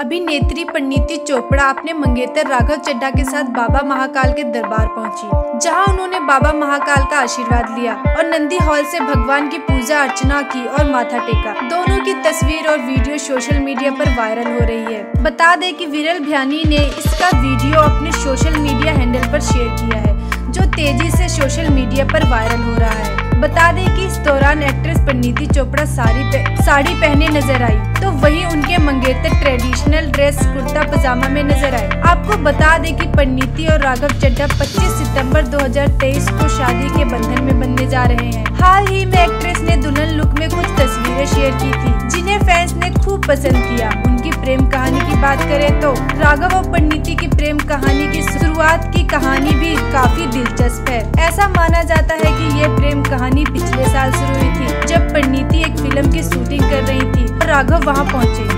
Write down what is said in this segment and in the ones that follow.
अभिनेत्री परिणीति चोपड़ा अपने मंगेतर राघव चड्ढा के साथ बाबा महाकाल के दरबार पहुँची, जहाँ उन्होंने बाबा महाकाल का आशीर्वाद लिया और नंदी हॉल से भगवान की पूजा अर्चना की और माथा टेका। दोनों की तस्वीर और वीडियो सोशल मीडिया पर वायरल हो रही है। बता दें कि विरल भ्यानी ने इसका वीडियो अपने सोशल मीडिया हैंडल पर शेयर किया है जो तेज़ी से सोशल मीडिया पर वायरल हो रहा है। बता दें कि इस दौरान एक्ट्रेस परिणीति चोपड़ा साड़ी पे, साड़ी पहने नज़र आई तो वहीं उनके मंगेतर ट्रेडिशनल ड्रेस कुर्ता पजामा में नज़र आए। आपको बता दें कि परिणीति और राघव चड्ढा 25 सितंबर 2023 को शादी के बंधन में बनने जा रहे हैं। हाल ही में एक्ट्रेस ने दुल्हन लुक में कुछ तस्वीरें शेयर की थी, जिन्हें फैंस ने खूब पसंद किया। उनकी प्रेम कहानी की बात करें तो राघव और परिणीति की प्रेम कहानी की शुरुआत की कहानी भी काफ़ी दिलचस्प है। ऐसा माना जाता है कि ये प्रेम कहानी पिछले साल शुरू हुई थी, जब परिणीति एक फ़िल्म की शूटिंग कर रही थी और राघव वहाँ पहुँचे।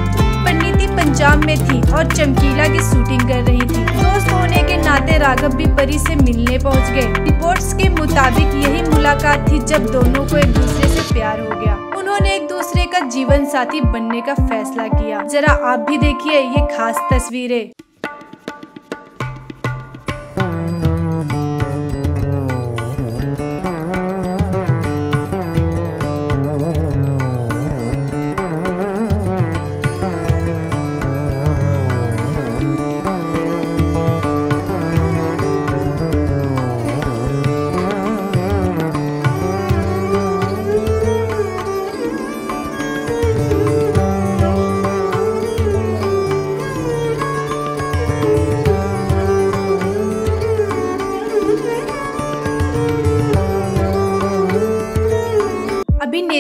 पंजाब में थी और चमकीला की शूटिंग कर रही थी। दोस्त होने के नाते राघव भी परी से मिलने पहुँच गए। रिपोर्ट्स के मुताबिक यही मुलाकात थी जब दोनों को एक दूसरे से प्यार हो गया। उन्होंने एक दूसरे का जीवन साथी बनने का फैसला किया। जरा आप भी देखिए ये खास तस्वीरें। പിന്നെ